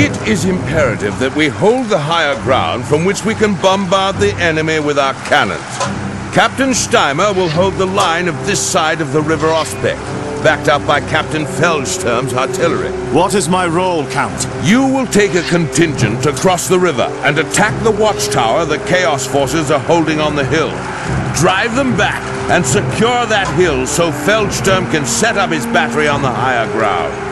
It is imperative that we hold the higher ground from which we can bombard the enemy with our cannons. Captain Steimer will hold the line of this side of the River Ospeck, backed up by Captain Feldsturm's artillery. What is my role, Count? You will take a contingent across the river and attack the watchtower the Chaos forces are holding on the hill. Drive them back and secure that hill so Feldsturm can set up his battery on the higher ground.